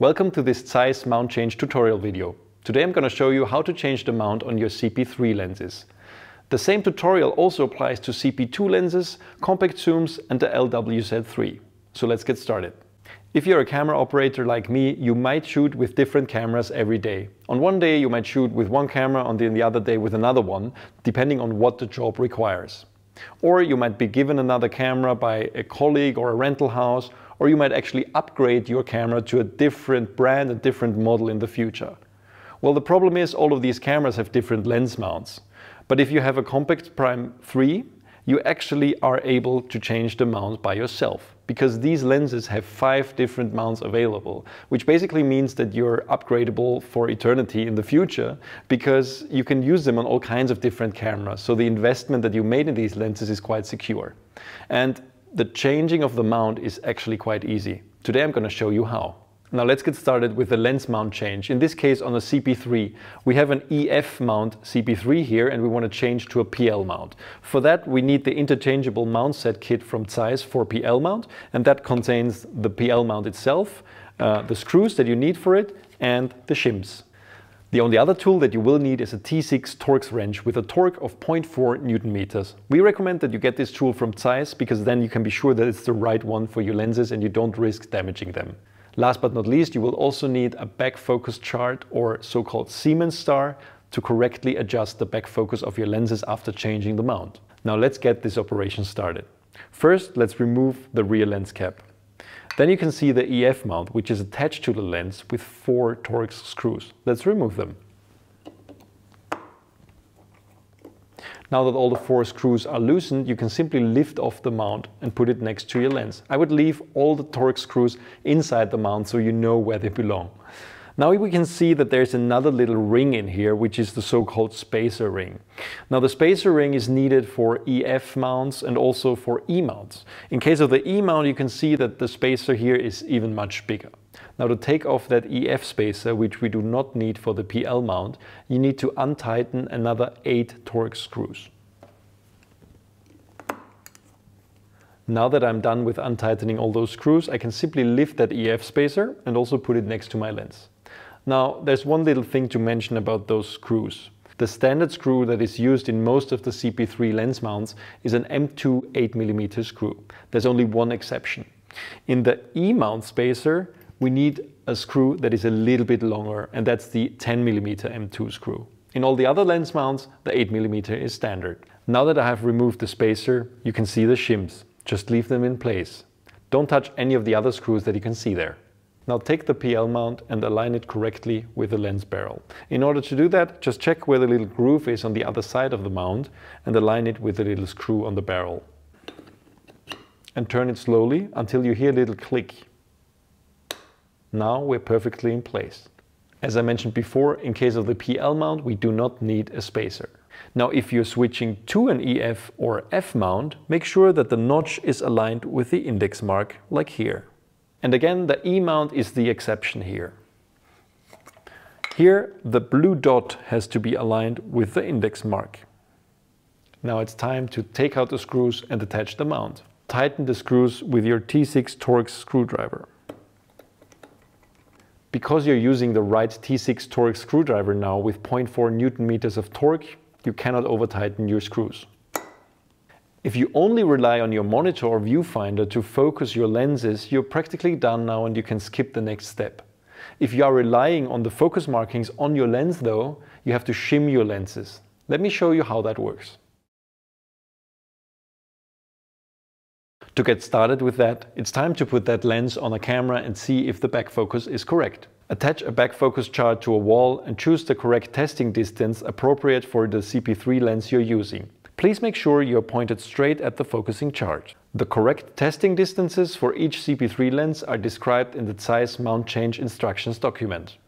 Welcome to this Zeiss mount change tutorial video. Today I'm going to show you how to change the mount on your CP3 lenses. The same tutorial also applies to CP2 lenses, compact zooms and the LWZ3. So let's get started. If you're a camera operator like me, you might shoot with different cameras every day. On one day you might shoot with one camera, on the, the other day with another one, depending on what the job requires. Or you might be given another camera by a colleague or a rental house, or you might actually upgrade your camera to a different brand, a different model in the future. Well, the problem is all of these cameras have different lens mounts. But if you have a Compact Prime 3, you actually are able to change the mount by yourself because these lenses have five different mounts available, which basically means that you're upgradable for eternity in the future because you can use them on all kinds of different cameras. So the investment that you made in these lenses is quite secure. And the changing of the mount is actually quite easy. Today I'm going to show you how. Now let's get started with the lens mount change. In this case on a CP3, we have an EF mount CP3 here and we want to change to a PL mount. For that we need the interchangeable mount set kit from Zeiss for PL mount and that contains the PL mount itself, uh, the screws that you need for it and the shims. The only other tool that you will need is a T6 Torx wrench with a torque of 0.4 Newton meters. We recommend that you get this tool from Zeiss because then you can be sure that it's the right one for your lenses and you don't risk damaging them. Last but not least, you will also need a back focus chart or so-called Siemens star to correctly adjust the back focus of your lenses after changing the mount. Now let's get this operation started. First, let's remove the rear lens cap. Then you can see the EF mount, which is attached to the lens with four Torx screws. Let's remove them. Now that all the four screws are loosened, you can simply lift off the mount and put it next to your lens. I would leave all the Torx screws inside the mount so you know where they belong. Now we can see that there's another little ring in here, which is the so-called spacer ring. Now the spacer ring is needed for EF mounts and also for E mounts. In case of the E mount, you can see that the spacer here is even much bigger. Now to take off that EF spacer, which we do not need for the PL mount, you need to untighten another 8 Torx screws. Now that I'm done with untightening all those screws, I can simply lift that EF spacer and also put it next to my lens. Now, there's one little thing to mention about those screws. The standard screw that is used in most of the CP3 lens mounts is an M2 8mm screw. There's only one exception. In the E-mount spacer, we need a screw that is a little bit longer, and that's the 10mm M2 screw. In all the other lens mounts, the 8mm is standard. Now that I have removed the spacer, you can see the shims. Just leave them in place. Don't touch any of the other screws that you can see there. Now take the PL mount and align it correctly with the lens barrel. In order to do that, just check where the little groove is on the other side of the mount and align it with the little screw on the barrel. And turn it slowly until you hear a little click. Now we're perfectly in place. As I mentioned before, in case of the PL mount, we do not need a spacer. Now if you're switching to an EF or F mount, make sure that the notch is aligned with the index mark, like here. And again, the E mount is the exception here. Here, the blue dot has to be aligned with the index mark. Now it's time to take out the screws and attach the mount. Tighten the screws with your T6 Torx screwdriver. Because you're using the right T6 Torx screwdriver now with 0.4 Newton meters of torque, you cannot over tighten your screws. If you only rely on your monitor or viewfinder to focus your lenses, you're practically done now and you can skip the next step. If you are relying on the focus markings on your lens though, you have to shim your lenses. Let me show you how that works. To get started with that, it's time to put that lens on a camera and see if the back focus is correct. Attach a back focus chart to a wall and choose the correct testing distance appropriate for the CP3 lens you're using. Please make sure you are pointed straight at the focusing chart. The correct testing distances for each CP3 lens are described in the Zeiss mount change instructions document.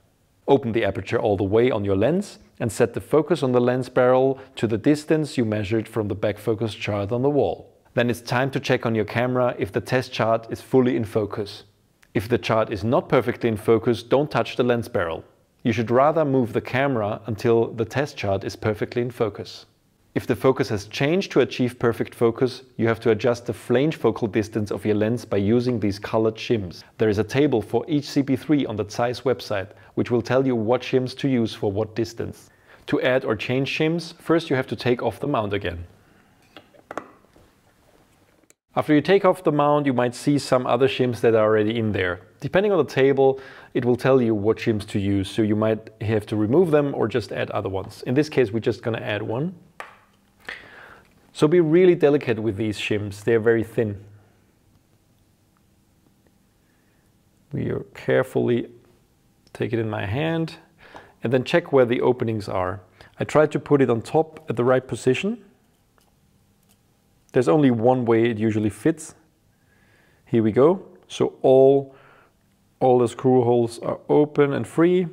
Open the aperture all the way on your lens and set the focus on the lens barrel to the distance you measured from the back focus chart on the wall. Then it's time to check on your camera if the test chart is fully in focus. If the chart is not perfectly in focus, don't touch the lens barrel. You should rather move the camera until the test chart is perfectly in focus. If the focus has changed to achieve perfect focus, you have to adjust the flange focal distance of your lens by using these colored shims. There is a table for each CP3 on the Zeiss website, which will tell you what shims to use for what distance. To add or change shims, first you have to take off the mount again. After you take off the mount, you might see some other shims that are already in there. Depending on the table, it will tell you what shims to use, so you might have to remove them or just add other ones. In this case, we're just gonna add one. So be really delicate with these shims, they're very thin. We carefully take it in my hand and then check where the openings are. I try to put it on top at the right position. There's only one way it usually fits. Here we go. So all, all the screw holes are open and free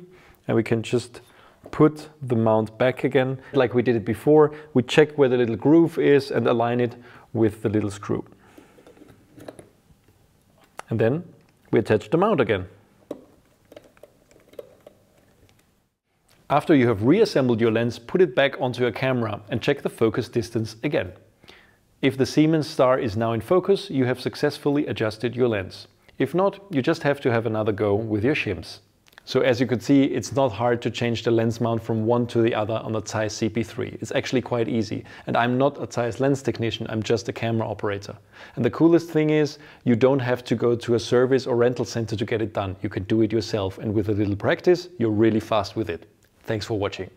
and we can just put the mount back again like we did it before. We check where the little groove is and align it with the little screw. And then we attach the mount again. After you have reassembled your lens, put it back onto your camera and check the focus distance again. If the Siemens star is now in focus, you have successfully adjusted your lens. If not, you just have to have another go with your shims. So as you could see, it's not hard to change the lens mount from one to the other on the Zeiss CP3. It's actually quite easy. And I'm not a Zeiss lens technician, I'm just a camera operator. And the coolest thing is, you don't have to go to a service or rental center to get it done. You can do it yourself. And with a little practice, you're really fast with it. Thanks for watching.